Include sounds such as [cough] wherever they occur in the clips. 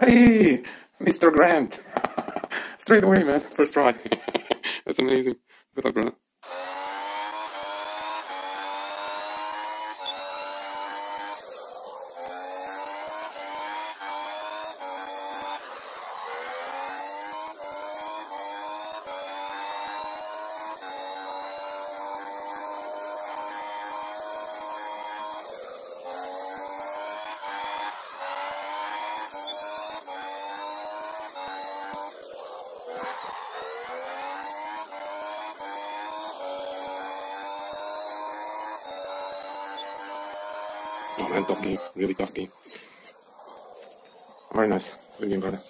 Hey, Mr. Grant. Straight away, man. First try. [laughs] That's amazing. Good luck, brother. Oh man, tough game. Really tough game. Very nice. Good game, brother.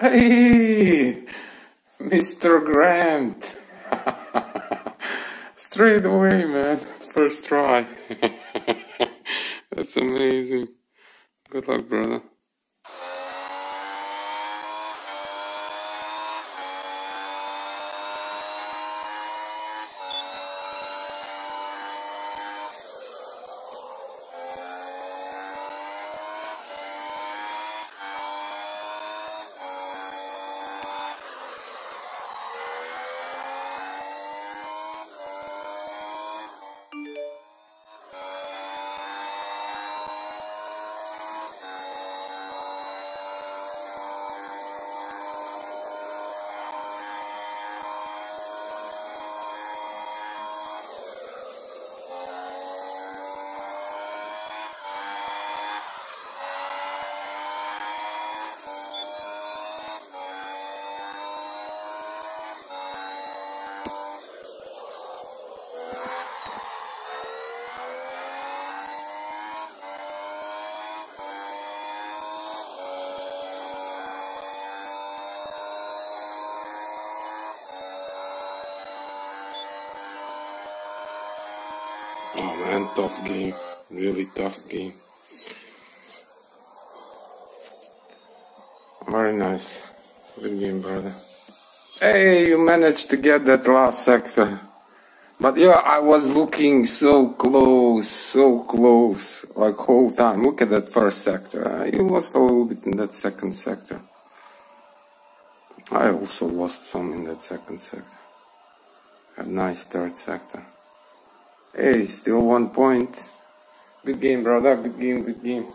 Hey. Mr. Grant. [laughs] Straight away, man. First try. [laughs] That's amazing. Good luck, brother. Oh man, tough game. Really tough game. Very nice. Good game, brother. Hey, you managed to get that last sector. But yeah, I was looking so close, so close, like whole time. Look at that first sector. Uh, you lost a little bit in that second sector. I also lost some in that second sector. A nice third sector. Hey, still one point. Good game, brother. Good game, good game.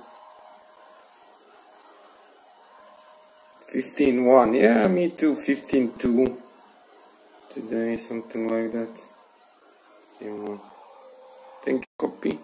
15-1. Yeah, me too. 15-2. Today, something like that. 15-1. Thank you, copy.